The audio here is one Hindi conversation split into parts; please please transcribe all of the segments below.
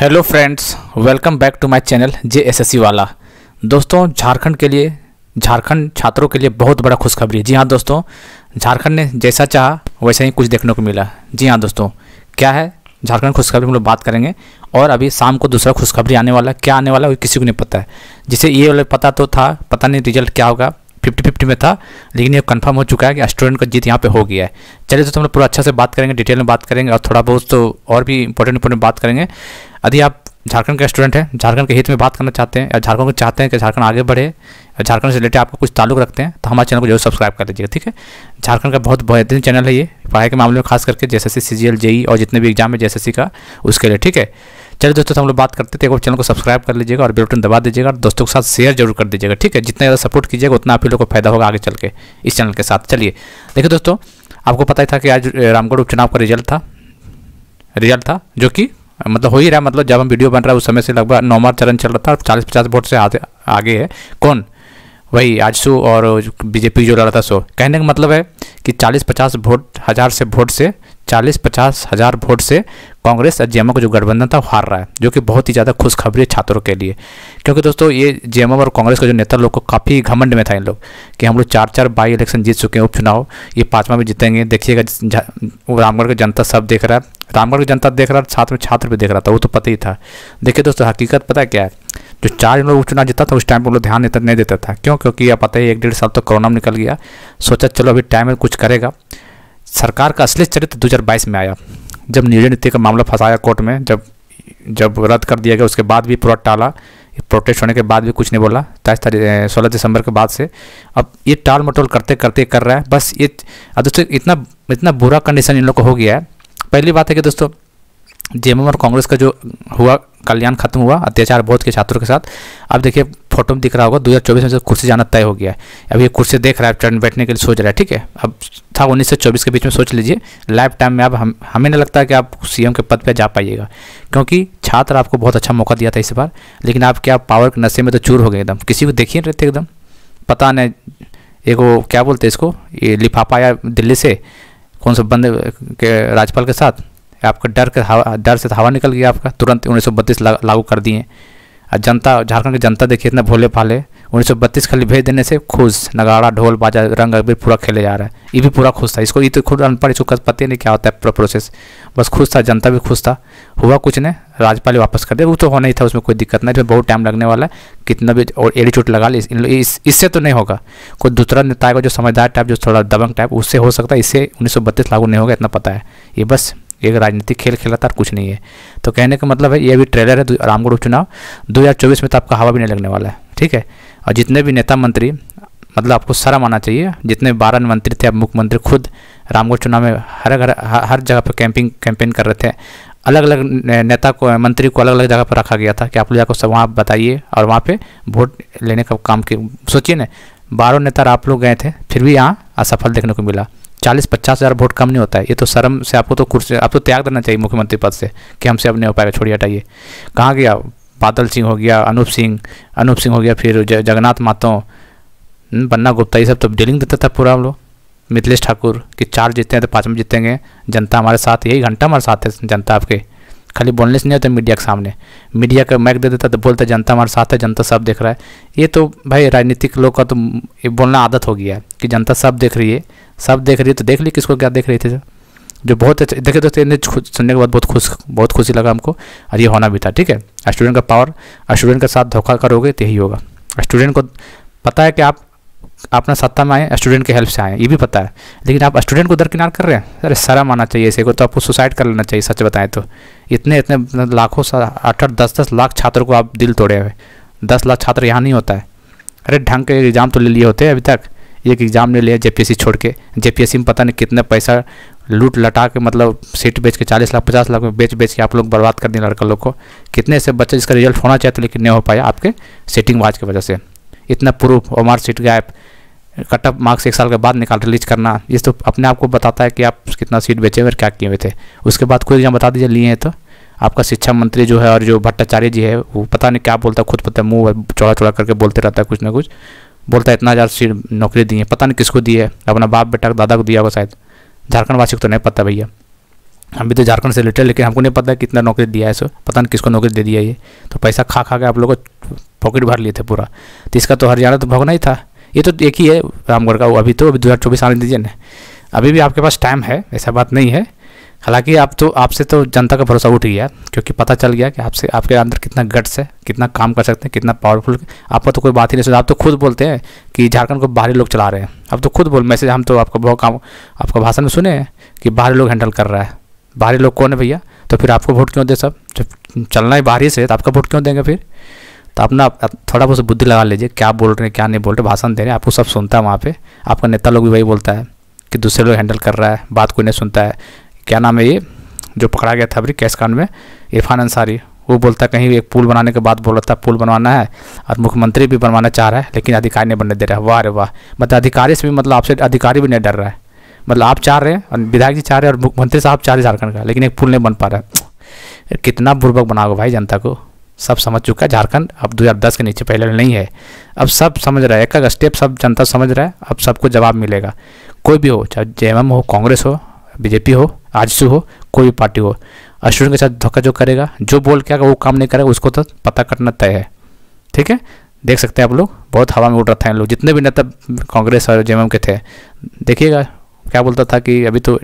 Hello friends welcome back to my channel J S S वाला। दोस्तों, झारखंड के लिए, झारखंड छात्रों के लिए बहुत बड़ा खुशखबरी है। जी हाँ दोस्तों, झारखंड ने जैसा चाहा, वैसा ही कुछ देखने को मिला। जी हाँ दोस्तों, क्या है? झारखंड खुशखबरी हम लोग बात करेंगे। और अभी शाम को दूसरा खुशखबरी आने वाला क्या आने वाला है किसी को नहीं पता है। जिसे ये वाला पता तो था, पता नहीं रिज़ल्ट क्या होगा। फिफ्टी फिफ्टी में था, लेकिन ये कंफर्म हो चुका है कि स्टूडेंट का जीत यहाँ पे हो गया है। चलिए तो हम लोग पूरा अच्छा से बात करेंगे डिटेल में बात करेंगे और थोड़ा बहुत तो और भी इंपॉर्टेंट इंपॉर्टेंट बात करेंगे। यदि आप झारखंड के स्टूडेंट हैं, झारखंड के हित में बात करना चाहते हैं या झारखंड को चाहते हैं कि झारखंड आगे बढ़े या झारखंड से रिलेटेड आपको कुछ ताल्लुक रखते हैं तो हमारे चैनल को ज़रूर सब्सक्राइब कर लीजिएगा, ठीक है? झारखंड का बहुत बेहतरीन चैनल है ये, पढ़ाई के मामले में खास करके जैसे सी जेई और जितने भी एग्ज़ाम है जैसे का, उसके लिए, ठीक है? चलिए दोस्तों तो हम लोग बात करते थे। चैनल को सब्सक्राइब कर लीजिएगा और बेल बटन दबा दीजिएगा और दोस्तों के साथ शेयर ज़रूर कर दीजिएगा, ठीक है? जितना ज़्यादा सपोर्ट कीजिएगा, उतना आप ही लोग को फ़ायदा होगा आगे चल के, इस चैनल के साथ। चलिए, देखिए दोस्तों, आपको पता ही था कि आज रामगढ़ उपचुनाव का रिज़ल्ट था। रिज़ल्ट था, जो कि मतलब हो ही रहा मतलब जब हम वीडियो बन रहा है उस समय से लगभग नौवा चरण चल रहा था और चालीस पचास वोट से आगे आगे है। कौन? वही आजसू और बीजेपी जो लड़ा था सो कहने का मतलब है कि चालीस पचास वोट, हज़ार से वोट से, चालीस पचास हज़ार वोट से कांग्रेस और जेएमओ का जो गठबंधन था हार रहा है, जो कि बहुत ही ज़्यादा खुशखबरी है छात्रों के लिए। क्योंकि दोस्तों, ये जेएमओ और कांग्रेस का जो नेता लोग को काफ़ी घमंड में था इन लोग, कि हम लोग चार चार बाई इलेक्शन जीत चुके हैं उपचुनाव, ये पाँचवा में जीतेंगे। देखिएगा रामगढ़ की जनता सब देख रहा है। रामगढ़ की जनता देख रहा है, साथ में छात्र भी देख रहा था, वो तो पता ही था। देखिए दोस्तों, हकीकत पता क्या है? जो चार इन लोग उपचुनाव जीता था, उस टाइम पर लोग ध्यान नहीं देता था। क्यों? क्योंकि आप पता है एक डेढ़ साल तो कोरोना में निकल गया। सोचा, चलो अभी टाइम में कुछ करेगा। सरकार का असली चरित्र दो हज़ार बाईस में आया। जब निर्णय नीति का मामला फंसाया कोर्ट में, जब जब रद्द कर दिया गया, उसके बाद भी पूरा टाला, प्रोटेस्ट होने के बाद भी कुछ नहीं बोला, तेईस तारीख सोलह दिसंबर के बाद से। अब ये टाल मटोल करते करते कर रहा है, बस ये, अब दोस्तों, इतना इतना बुरा कंडीशन इन लोग को हो गया है। पहली बात है कि दोस्तों जेएमएम और कांग्रेस का जो हुआ, कल्याण खत्म हुआ, अत्याचार बहुत के छात्रों के साथ। अब देखिए, फ़ोटो में दिख रहा होगा, दो हज़ार चौबीस में से कुर्सी जाना तय हो गया है। अब ये कुर्सी देख रहा है चरण बैठने के लिए सोच रहा है, ठीक है? अब था उन्नीस से चौबीस के बीच में सोच लीजिए, लाइफ टाइम में अब हम, हमें नहीं लगता कि आप सीएम के पद पर जा पाइएगा। क्योंकि छात्र आपको बहुत अच्छा मौका दिया था इस बार, लेकिन आप क्या, पावर के नशे में तो चूर हो गए एकदम। किसी को देखिए रहते एकदम। पता नहीं एक क्या बोलते इसको, ये लिफाफा आया दिल्ली से, कौन सा बंद के, राज्यपाल के साथ आपका डर के हवा डर से हवा निकल गया आपका तुरंत उन्नीस लागू कर दिए। और जनता झारखंड की जनता देखिए इतना भोले भाले उन्नीस सौ बत्तीस खाली भेज देने से खुश नगाड़ा ढोल बाजा रंग अबीर पूरा खेले जा रहा है। ये भी पूरा खुश था। इसको ये तो खुद अनपढ़ इसको पता ही नहीं क्या होता है पूरा प्रोसेस बस खुश था जनता भी खुश था। हुआ कुछ नहीं राज्यपाल वापस कर दिया। वो तो होना ही था उसमें कोई दिक्कत नहीं इसमें बहुत टाइम लगने वाला है। कितना भी और एडी चोट लगा ली इस, इससे तो नहीं होगा। कोई दूसरा नेता जो समझदार टाइप जो थोड़ा दबंग टाइप उससे हो सकता है इससे उन्नीस सौ बत्तीस लागू नहीं होगा इतना पता है। ये बस। एक राजनीतिक खेल खेला था और कुछ नहीं है। तो कहने का मतलब है, ये अभी ट्रेलर है रामगढ़ उपचुनाव दो हज़ार चौबीस में तो आपका हवा भी नहीं लगने वाला है, ठीक है? और जितने भी नेता मंत्री मतलब आपको शर्म आना चाहिए, जितने बारह मंत्री थे, अब मुख्यमंत्री खुद रामगढ़ चुनाव में हर घर, हर जगह पर कैंपिंग कैंपेन कर रहे थे। अलग अलग नेता को, मंत्री को अलग अलग जगह पर रखा गया था कि आप लोग जाकर सब वहाँ बताइए और वहाँ पे वोट लेने का काम किए। सोचिए ना, बारह नेता आप लोग गए थे, फिर भी यहाँ असफल देखने को मिला। चालीस पचास हज़ार वोट कम नहीं होता है। ये तो शर्म से आपको तो कुर्सी आपको तो त्याग देना चाहिए मुख्यमंत्री पद से कि हमसे अब नहीं हो पाएगा, छोड़िए, हटाइए। कहाँ गया? बादल सिंह हो गया, अनूप सिंह अनूप सिंह हो गया, फिर जगन्नाथ मातो बन्ना गुप्ता, ये सब तो डीलिंग देता था पूरा हम लोग। मिथिलेश ठाकुर कि चार जीते हैं तो पाँच में जीतेंगे। जनता हमारे साथ, यही घंटा हमारे साथ है जनता आपके। खाली बोलने से नहीं होता मीडिया के सामने। मीडिया का मैक दे देता तो बोलता जनता हमारे साथ है, जनता सब देख रहा है। ये तो भाई राजनीतिक लोग का तो ये बोलना आदत हो गया है कि जनता सब देख रही है। सब देख रही है तो देख ली किसको क्या देख रही थी? जो बहुत अच्छा देखे दोस्तों, इन्हें सुनने के बाद बहुत खुश, बहुत खुशी लगा हमको। और ये होना भी था, ठीक है? स्टूडेंट का पावर स्टूडेंट के साथ धोखा करोगे तो यही होगा। स्टूडेंट को पता है कि आप, अपना सत्ता में आए स्टूडेंट के हेल्प से आए, ये भी पता है। लेकिन आप स्टूडेंट को दरकिनार कर रहे हैं? अरे, शर्म आना चाहिए इसे को तो आपको सुसाइड कर लेना चाहिए, सच बताएँ तो। इतने इतने लाखों आठ आठ, दस दस लाख छात्रों को आप दिल तोड़े हुए। दस लाख छात्र यहाँ नहीं होता है। अरे, ढंग के एग्ज़ाम तो ले लिए होते हैं अभी तक। एक एग्ज़ाम ले लिया जे छोड़ के। जेपीएससी में पता नहीं कितने पैसा लूट लटा के मतलब सीट बेच के चालीस लाख, पचास लाख में बेच बेच के आप लोग बर्बाद कर दिए लड़का लोग को। कितने ऐसे बच्चे जिसका रिज़ल्ट होना चाहिए था, लेकिन नहीं हो पाया आपके सेटिंग वाज की वजह से। इतना प्रूफ और mark sheet gap cut off marks एक साल के बाद निकाल रिलीज़ करना, ये तो अपने आप को बताता है कि आप कितना सीट बेचे हुए क्या किए हुए थे। उसके बाद खुद एग्ज़ाम बता दीजिए, लिए हैं तो। आपका शिक्षा मंत्री जो है और जो भट्टाचार्य जी है, वो पता नहीं क्या बोलता, खुद पता मुँह चौड़ा चौड़ा करके बोलते रहता है कुछ ना कुछ। बोलता है, इतना हज़ार सीट नौकरी दी है, पता नहीं किसको दी है, अपना बाप बेटा दादा को दिया होगा शायद। झारखंड वासी को तो नहीं पता भैया। हम भी तो झारखंड से रिलेटेड लेकिन हमको नहीं पता कितना नौकरी दिया है सो, पता नहीं किसको नौकरी दे दिया ये। तो पैसा खा खा के आप लोग को पॉकेट भर लिए थे पूरा। तो इसका तो हरियाणा तो भोगना ही था। ये तो एक ही है, रामगढ़ का वो अभी तो अभी दो हज़ार चौबीस आने दीजिए ना। अभी भी आपके पास टाइम है, ऐसा बात नहीं है। हालाँकि आप तो आपसे तो जनता का भरोसा उठ गया, क्योंकि पता चल गया कि आपसे, आपके अंदर कितना गट्स है, कितना काम कर सकते हैं, कितना पावरफुल आपका तो कोई बात ही नहीं सुना आप तो खुद बोलते हैं कि झारखंड को बाहरी लोग चला रहे हैं। अब तो खुद बोल, मैसेज हम तो आपका बहुत काम, आपका भाषण में सुने कि बाहरी लोग हैंडल कर रहा है। बाहरी लोग कौन है भैया? तो फिर आपको वोट क्यों दे सब? जब चलना है बाहरी से तो आपका वोट क्यों देंगे फिर? तो अपना थोड़ा बहुत बुद्धि लगा लीजिए, क्या बोल रहे हैं, क्या नहीं बोल रहे भाषण दे रहे हैं, आपको सब सुनता है वहाँ पर आपका नेता लोग भी वही बोलता है कि दूसरे लोग हैंडल कर रहा है, बात कोई नहीं सुनता है। क्या नाम है ये? जो पकड़ा गया था अभी कैश कांड में, इरफान अंसारी। वो बोलता कहीं एक पुल बनाने के बाद बोल रहा था, पुल बनवाना है और मुख्यमंत्री भी बनवाना चाह रहा है, लेकिन अधिकारी नहीं बनने दे रहा है। वाह रे वाह। मतलब अधिकारी से भी मतलब आपसे अधिकारी भी नहीं डर रहा है। मतलब आप चाह रहे हैं विधायक जी चाह रहे हैं, और मुख्यमंत्री साहब चाह रहे झारखंड का, लेकिन एक पुल नहीं बन पा रहा है। कितना बुर्बक बनाओगे भाई जनता को? सब समझ चुका है, झारखंड अब 2010 के नीचे पहले नहीं है। अब सब समझ रहा है, एक एक स्टेप सब जनता समझ रहा है, अब सबको जवाब मिलेगा। कोई भी हो, चाहे जेएमएम हो, कांग्रेस हो, बीजेपी हो आजसू हो कोई भी पार्टी हो स्टूडेंट के साथ धोखा जो करेगा, जो बोल के वो काम नहीं करेगा, उसको तो पता करना तय है। ठीक है? देख सकते हैं आप लोग, बहुत हवा में उड़ रहा था इन लोग, जितने भी नेता कांग्रेस और जेएमएम के थे, देखिएगा, क्या बोलता था कि अभी तो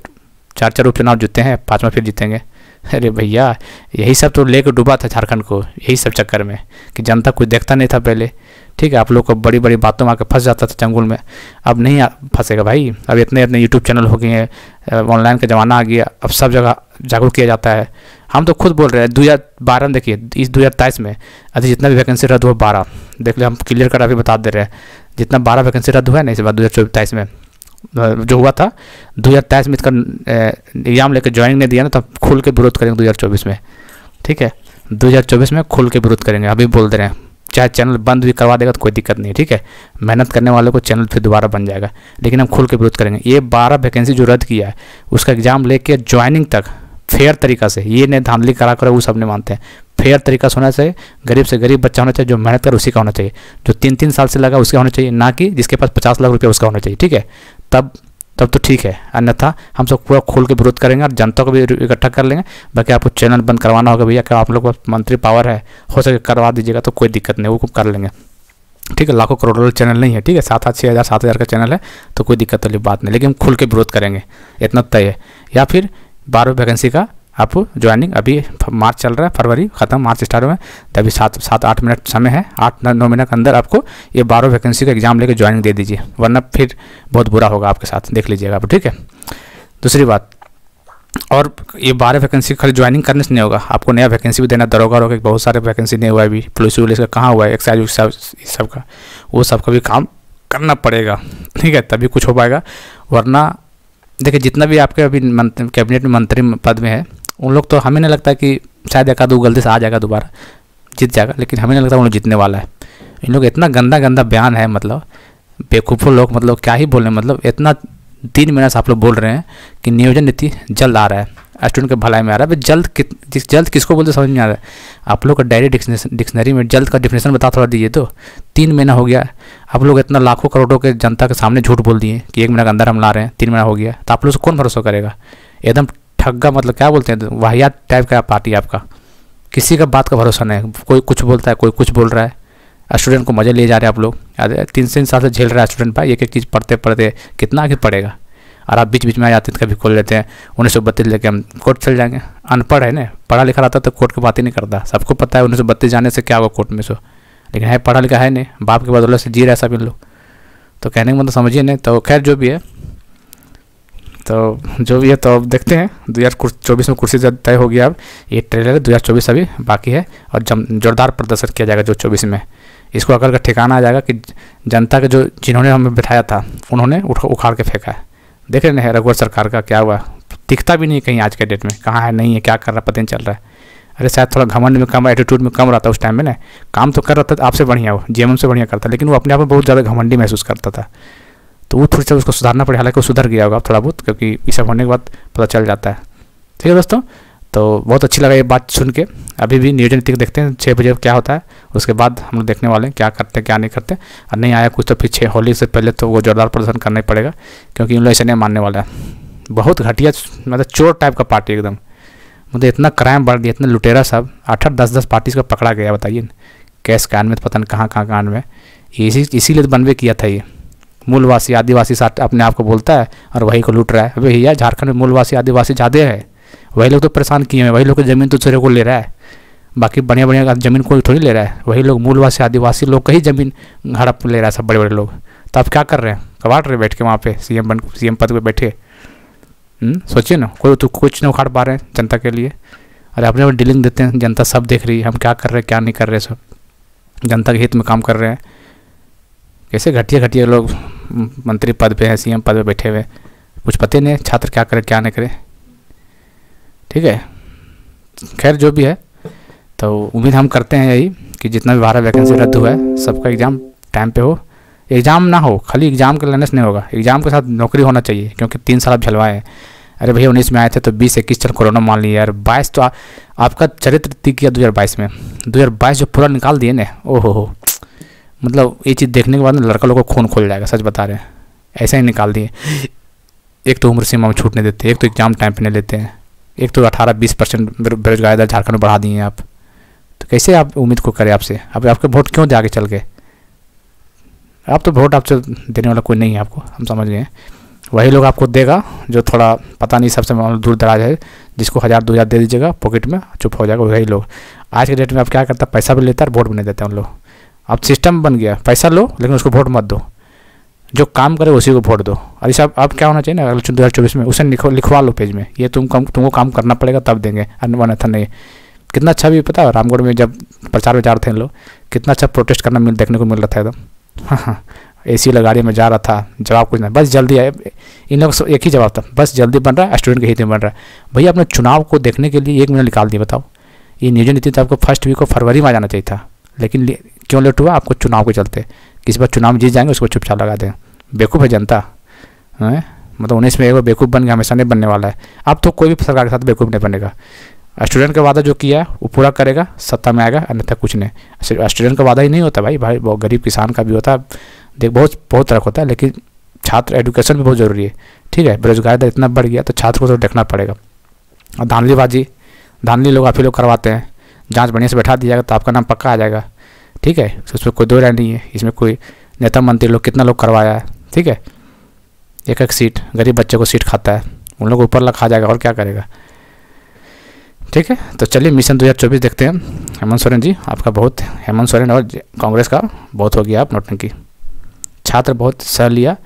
चार चार उपचुनाव जीते हैं, पाँचवा फिर जीतेंगे। अरे भैया, यही सब तो लेकर डूबा था झारखंड को, यही सब चक्कर में, कि जनता कुछ देखता नहीं था पहले। ठीक है, आप लोग को बड़ी बड़ी बातों में आकर फंस जाता था चंगुल में। अब नहीं फंसेगा भाई। अब इतने इतने यूट्यूब चैनल हो गए हैं ऑनलाइन का ज़माना आ गया, अब सब जगह जागरूक किया जाता है। हम तो खुद बोल रहे हैं, दो हज़ार बारह में देखिए, इस दो हज़ार तेईस में अभी जितना भी वैकेंसी रद्द हुआ, बारह। देख लिया हम क्लियर कर अभी बता दे रहे हैं। जितना बारह वैकेंसी रद्द हुआ है ना, इस बार दो हज़ार तेईस में जो हुआ था, दो हज़ार तेईस में इसका एग्ज़ाम लेकर ज्वाइनिंग नहीं दिया ना तो खुल के विरोध करेंगे दो हज़ार चौबीस में। ठीक है? दो हज़ार चौबीस में खुल के विरोध करेंगे, अभी बोल दे रहे हैं। चाहे चैनल बंद भी करवा देगा तो कोई दिक्कत नहीं है, ठीक है? मेहनत करने वाले को चैनल फिर दोबारा बन जाएगा, लेकिन हम खुल के विरोध करेंगे। ये बारह वैकेंसी जो रद्द किया है, उसका एग्ज़ाम लेके ज्वाइनिंग तक फेयर तरीका से, ये नहीं धांधली करा कर, वो सब नहीं मानते हैं। फेयर तरीका से होना चाहिए, गरीब से गरीब बच्चा होना चाहिए, जो मेहनत कर उसी का होना चाहिए। जो तीन तीन साल से लगा उसका होना चाहिए, ना कि जिसके पास पचास लाख रुपया उसका होना चाहिए, ठीक है? तब तब तो ठीक है। अन्यथा हम सब पूरा खोल के विरोध करेंगे और जनता को भी इकट्ठा कर लेंगे। बाकी आपको चैनल बंद करवाना होगा भैया क्या आप लोग को मंत्री पावर है, हो सके करवा दीजिएगा तो कोई दिक्कत नहीं, वो कर लेंगे। ठीक है, लाखों करोड़ों चैनल नहीं है, ठीक है, सात आठ छः हज़ार, सात हज़ार का चैनल है तो कोई दिक्कत वाली बात नहीं, लेकिन हम खुल के विरोध करेंगे, इतना तय है। या फिर बारहवीं वैकेंसी का आप ज्वाइनिंग अभी मार्च चल रहा है, फरवरी, ख़त्म, मार्च स्टार्ट हुआ है। तो अभी सात सात, आठ मिनट समय है, आठ, नौ मिनट के अंदर आपको ये बारह वैकेंसी का एग्ज़ाम लेकर ज्वाइनिंग दे दीजिए, वरना फिर बहुत बुरा होगा आपके साथ, देख लीजिएगा आप, ठीक है? दूसरी बात, और ये बारह वैकेंसी खाली ज्वाइनिंग करने से नहीं होगा, आपको नया वैकेंसी भी देना दरोगा रोगा बहुत सारे वैकेंसी नहीं हुआ है अभी पुलिस वुलिस का कहाँ हुआ है एक्साइज सब का, वो सब का भी काम करना पड़ेगा, ठीक है? तभी कुछ हो पाएगा, वरना देखिए जितना भी आपके अभी कैबिनेट में मंत्री पद में है उन लोग तो हमें नहीं लगता कि शायद एक आध गलती से आ जाएगा दोबारा जीत जाएगा लेकिन हमें नहीं लगता उन लोग जीतने वाला है। इन लोग इतना गंदा गंदा बयान है मतलब बेवकूफ़ों लोग मतलब क्या ही बोल रहे हैं मतलब इतना तीन महीने से आप लोग बोल रहे हैं कि नियोजन नीति जल्द आ रहा है। स्टूडेंट के भलाई में आ रहा है। जल्द कि, जल्द किसको बोलते समझ नहीं आ रहा है। आप लोग का डायरी डिक्शनरी में जल्द का डिफिनेशन बता थोड़ा दीजिए तो। तीन महीना हो गया आप लोग इतना लाखों करोड़ों के जनता के सामने झूठ बोल दिए कि एक महीना के अंदर हम ला रहे हैं तीन महीना हो गया तो आप लोग से कौन भरोसा करेगा? एकदम ठग्गा मतलब क्या बोलते हैं? वाहियात टाइप का पार्टी आपका। किसी का बात का भरोसा नहीं कोई कुछ बोलता है, कोई कुछ बोल रहा है। स्टूडेंट को मज़े ले जा रहे हैं आप लोग। तीन तीन साल से झेल रहा है स्टूडेंट भाई। एक एक चीज़ पढ़ते पढ़ते कितना आगे पढ़ेगा? और आप बीच बीच में आ जाते हैं, कभी खोल लेते हैं। उन्नीस सौ बत्तीस लेके हम कोर्ट चल जाएँगे। अनपढ़ है ना? पढ़ा लिखा रहता तो कोर्ट की बात ही नहीं करता। सबको पता है उन्नीस सौ बत्तीस जाने से क्या होगा कोर्ट में सो। लेकिन है, पढ़ा लिखा है नहीं। बाप के बदौलत से जी रहा है सब इन लोग। तो कहने का मतलब समझिए नहीं। तो खैर, जो भी है तो जो भी है तो अब देखते हैं। दो हज़ार चौबीस में कुर्सी तय हो गया। अब ये ट्रेलर दो हज़ार चौबीस अभी बाकी है और जम, जोरदार प्रदर्शन किया जाएगा जो चौबीस में। इसको अगर का ठिकाना आ जाएगा कि जनता के जो, जिन्होंने हमें बिठाया था, उन्होंने उखाड़ के फेंका है। देख रहे हैं रघुवर सरकार का क्या हुआ। दिखता भी नहीं कहीं आज के डेट में, कहाँ है, नहीं है, क्या कर रहा पता नहीं चल रहा है। अरे शायद थोड़ा घमंड में कम एटीट्यूड में कम रहता उस टाइम में ना। काम तो कर रहा था, आपसे बढ़िया वो जी से बढ़िया करता, लेकिन वो अपने आप में बहुत ज़्यादा घमंडी महसूस करता था। तो वो थोड़ी सा उसको सुधारना पड़े हालाँकि वो सुधर गया होगा थोड़ा बहुत, क्योंकि ये सब होने के बाद पता चल जाता है। ठीक है दोस्तों तो बहुत अच्छी लगा ये बात सुन के। अभी भी न्यूज़ नीति देखते हैं छः बजे क्या होता है, उसके बाद हम लोग देखने वाले हैं क्या करते हैं, क्या नहीं करते। और नहीं आया कुछ तो फिर छः होली से पहले तो वो जोरदार प्रदर्शन करना ही पड़ेगा, क्योंकि इन लोग ऐसे नहीं मानने वाला है। बहुत घटिया मतलब चोर टाइप का पार्टी एकदम। मतलब इतना क्राइम बढ़ गया, इतना लुटेरा सब, आठ आठ, दस दस पार्टी का पकड़ा गया, बताइए। कैश कांड में, पता नहीं कहाँ कहाँ कांड में। इसी, इसीलिए तो बनवे किया था ये। मूलवासी आदिवासी साथ अपने आप को बोलता है और वही को लूट रहा है। अबे भैया झारखंड में मूलवासी आदिवासी ज़्यादा है। वही लोग तो परेशान किए हैं। वही लोग की ज़मीन तो दूसरे को ले रहा है। बाकी बढ़िया बढ़िया ज़मीन कोई थोड़ी ले रहा है। वही लोग मूलवासी आदिवासी लोग का ही ज़मीन हड़प ले रहा है सब बड़े बड़े लोग। तो आप क्या कर रहे हैं? कबाड़ रहे बैठ के वहाँ पे? सीएम बन सीएम पद पर बैठे। हम्म, सोचिए ना। कोई तो कुछ नहीं उखाड़ पा रहे हैं जनता के लिए। अरे अपने डीलिंग देते हैं। जनता सब देख रही है। हम क्या कर रहे हैं? क्या नहीं कर रहे सब? जनता के हित में काम कर रहे हैं। कैसे घटिया घटिया लोग मंत्री पद पे हैं सीएम पद पे बैठे हुए। कुछ पता ही नहीं है छात्र क्या करे क्या नहीं करे। ठीक है। खैर जो भी है तो उम्मीद हम करते हैं यही कि जितना भी बारह वैकेंसी रद्द हुआ है सबका एग्ज़ाम टाइम पे हो। एग्ज़ाम ना हो खाली एग्ज़ाम के लेने से नहीं होगा। एग्ज़ाम के साथ नौकरी होना चाहिए क्योंकि तीन साल आप झलवाए हैं। अरे भैया उन्नीस में आए थे तो बीस इक्कीस चल कोरोना मान लिया। यार बाईस तो आ, आपका चरित्र टिक किया दो हज़ार बाईस में। दो हज़ार बाईस जो पूरा निकाल दिए ना ओहो हो। मतलब ये चीज़ देखने के बाद लड़का लोग को खून खोल जाएगा, सच बता रहे हैं। ऐसा ही निकाल दिए। एक तो उम्र सीमा में छूट नहीं देते एक तो एग्ज़ाम टाइम पे नहीं लेते हैं, एक तो अठारह बीस परसेंट बेरोजगारी दर झारखंड में बढ़ा दिए हैं आप। तो कैसे आप उम्मीद को करें आपसे? अब आपके वोट क्यों आगे चल के? आप तो वोट आपसे देने वाला कोई नहीं है आपको, हम समझ गए हैं। वही लोग आपको देगा जो थोड़ा, पता नहीं, सबसे दूर दराज है, जिसको हज़ार, दो हज़ार दे दीजिएगा, पॉकेट में, चुप हो जाएगा, वही लोग। आज के डेट में आप क्या करता, पैसा भी लेता है और वोट भी नहीं देते उन लोग। अब सिस्टम बन गया। पैसा लो, लेकिन उसको वोट मत दो। जो काम करे उसी को वोट दो। और इस अब क्या होना चाहिए ना? अगले दो हज़ार चौबीस में उसे लिखवा लो पेज में। ये तुम कम तुमको काम करना पड़ेगा, तब देंगे। अन्यथा नहीं। कितना अच्छा भी पता, रामगढ़ में जब प्रचार विचार थे इन लोग, कितना अच्छा प्रोटेस्ट करना मिल देखने को मिल रहा था एकदम। हाँ हाँ। ए सी गाड़ी में जा रहा था, जवाब कुछ नहीं। बस जल्दी आए। इन लोग एक ही जवाब था। बस जल्दी बन रहा है स्टूडेंट के हित में बन रहा है। भैया, अपने चुनाव को देखने के लिए एक महीना निकाल दिया बताओ। ये नियोजन नीति तो आपको फ़र्स्ट वीक को फरवरी में आ जाना चाहिए था। लेकिन क्यों लेट हुआ? आपको चुनाव के चलते। किस बार चुनाव जीत जाएँगे, उसको चुपचाप लगा दें। बेवकूफ़ है जनता। हैं? मतलब उन्नीस में एक बार बेवकूफ़ बन गया हमेशा नहीं बनने वाला है। अब तो कोई भी सरकार के साथ बेवकूफ़ नहीं बनेगा। स्टूडेंट का वादा जो किया है, वो पूरा करेगा, सत्ता में आएगा, अन्यथा कुछ नहीं। स्टूडेंट का वादा ही नहीं होता भाई। भाई बहुत गरीब किसान का भी होता है। देख, बहुत बहुत तरह होता है, लेकिन छात्र एजुकेशन भी बहुत ज़रूरी है। ठीक है, बेरोजगारी दर इतना बढ़ गया तो छात्र को तो देखना पड़ेगा। और धानलीबाजी धांधली लोग आप ही लोग करवाते हैं। जाँच बढ़िया से बैठा दिया जाएगा तो आपका नाम पक्का आ जाएगा। ठीक है? तो उसमें कोई दो राय नहीं है। इसमें कोई नेता मंत्री लोग कितना लोग करवाया है? ठीक है? एक एक सीट, गरीब बच्चे को सीट खाता है। उन लोग ऊपर लग खा जाएगा और क्या करेगा? ठीक है? तो चलिए मिशन 2024 देखते हैं हेमंत सोरेन जी, आपका बहुत, हेमंत सोरेन और कांग्रेस का बहुत हो गया आप नोटंकी छात्र बहुत सह लिया।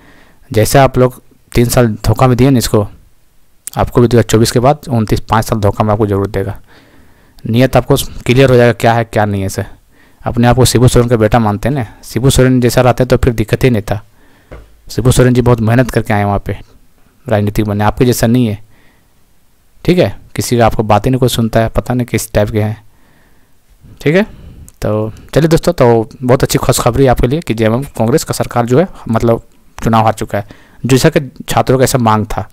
जैसे आप लोग तीन साल धोखा में दिए ना इसको, आपको भी दो चौबीस के बाद उनतीस, पाँच साल धोखा में आपको ज़रूरत देगा। नियत आपको क्लियर हो जाएगा क्या है, क्या नहीं है सर अपने आप को शिबू सोरेन का बेटा मानते हैं ना? शिबू सोरेन जैसा रहते तो फिर दिक्कत ही नहीं था। शिबू सोरेन जी बहुत मेहनत करके आए वहाँ पे, राजनीतिक बनने आपके जैसा नहीं है। ठीक है? किसी का आपको बातें नहीं कोई सुनता है, पता नहीं किस टाइप के हैं। ठीक है? तो चलिए दोस्तों तो बहुत अच्छी खुशखबरी आपके लिए कि जेएमएम कांग्रेस का सरकार जो है मतलब चुनाव हार चुका है। जैसा कि छात्रों का ऐसा मांग था।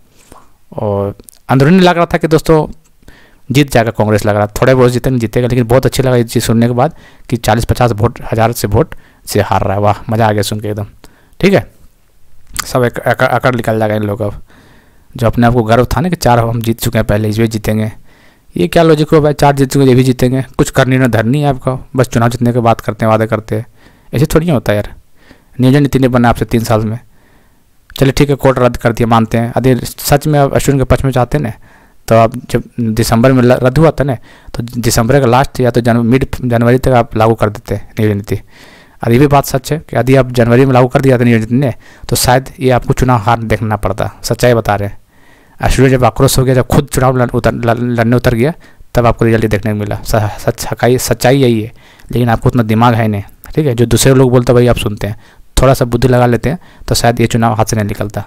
और अंदरूनी लग रहा था कि दोस्तों जीत जाएगा कांग्रेस लग रहा। थोड़े बहुत जीते नहीं जीतेगा, लेकिन बहुत अच्छी लगा ये चीज़ सुनने के बाद कि चालीस पचास वोट, हज़ार से वोट से हार रहा है। वाह, मज़ा आ गया सुन के एकदम। ठीक है? सब एक अकड़ निकल जाएगा इन लोग अब। जो अपने आप को गर्व था ना कि चार हम जीत चुके हैं, पहले इस भी जीतेंगे। ये क्या लॉजिक हो भाई? चार जीत चुके ये भी जीतेंगे। कुछ करनी ना धरनी है आपका? बस चुनाव जीतने के बात करते हैं, वादे करते हैं। ऐसे थोड़ी होता है यार। नियोजन नीति ने बना आपसे तीन साल में। चलिए ठीक है, कोर्ट रद्द कर दिया, मानते हैं। यदि सच में स्टूडेंट के पक्ष में चाहते हैं ना तो आप जब दिसंबर में रद्द हुआ था ना तो दिसंबर का लास्ट या तो जन मिड जनवरी तक आप लागू कर देते हैं नियोजन नीति। और ये भी बात सच है कि यदि आप जनवरी में लागू कर दिया था नियोजन ने तो शायद ये आपको चुनाव हार देखना पड़ता, सच्चाई बता रहे हैं। स्टूडेंट जब आक्रोश हो गया, जब खुद चुनाव लड़- उतर लड़ने उतर गया, तब आपको रिज़ल्ट देखने को मिला। सच्चाई सच्चाई यही है, लेकिन आपको उतना दिमाग है नहीं, ठीक है? जो दूसरे लोग बोलते वही आप सुनते हैं। थोड़ा सा बुद्धि लगा लेते हैं तो शायद ये चुनाव हाथ से नहीं निकलता।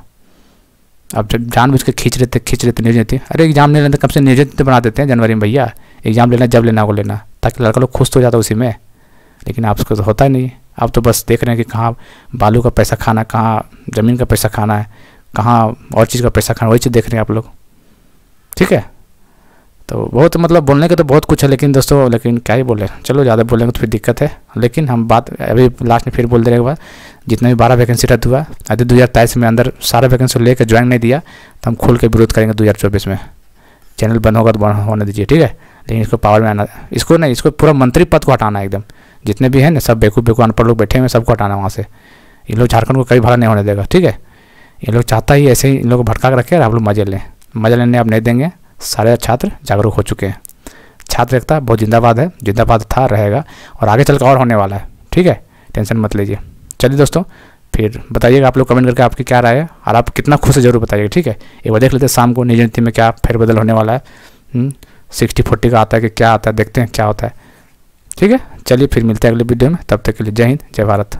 अब जब जानबूझ के खींच रहे थे खींच रहे थे नियोजन थे अरे एग्ज़ाम नहीं लेते कम से निर्जन बना देते हैं जनवरी में भैया? एग्ज़ाम लेना, जब लेना, वो लेना, ताकि लड़का लोग खुश तो हो जाता उसी में। लेकिन आपको तो होता ही नहीं। आप तो बस देख रहे हैं कि कहाँ बालू का पैसा खाना, कहाँ ज़मीन का पैसा खाना है, कहाँ और चीज़ का पैसा खाना, वही चीज़ देख रहे हैं आप लोग। ठीक है? तो बहुत मतलब बोलने के तो बहुत कुछ है, लेकिन दोस्तों, लेकिन क्या ही बोले। चलो, ज़्यादा बोलेंगे तो फिर दिक्कत है। लेकिन हम बात अभी लास्ट में फिर बोल दे रहे बाद जितना भी बारह वैकेंसी रद्द हुआ, अभी दो हज़ार तेईस में अंदर सारा वैकेंसी लेकर ज्वाइन नहीं दिया तो हम खुल के विरोध करेंगे दो हज़ार चौबीस में। चैनल बंद होगा तो बंद होने दीजिए, ठीक है? लेकिन इसको पावर में आना, इसको नहीं, इसको पूरा मंत्री पद को हटाना एकदम। जितने भी हैं ना, सब बेकूफ बेकूफ अनपढ़ लोग बैठे हुए सबको हटाना वहाँ से। ये लोग झारखंड को कभी भाड़ा नहीं होने देगा, ठीक है? ये लोग चाहता ही ऐसे ही इन लोग को भटका के रखे और आप लोग मज़े लें। मज़ा लेने आप नहीं देंगे। सारे छात्र जागरूक हो चुके हैं। छात्र एकता बहुत जिंदाबाद है, जिंदाबाद था, रहेगा और आगे चल और होने वाला है। ठीक है? टेंशन मत लीजिए। चलिए दोस्तों, फिर बताइएगा आप लोग कमेंट करके आपकी क्या राय है और आप कितना खुश है ज़रूर बताइएगा, ठीक है? एक बार देख लेते हैं शाम को निजी नीति में क्या फेरबदल होने वाला है। सिक्सटी फोर्टी का आता है कि क्या आता है, देखते हैं क्या होता है। ठीक है? चलिए फिर मिलते हैं अगले वीडियो में, तब तक के लिए जय हिंद, जय भारत।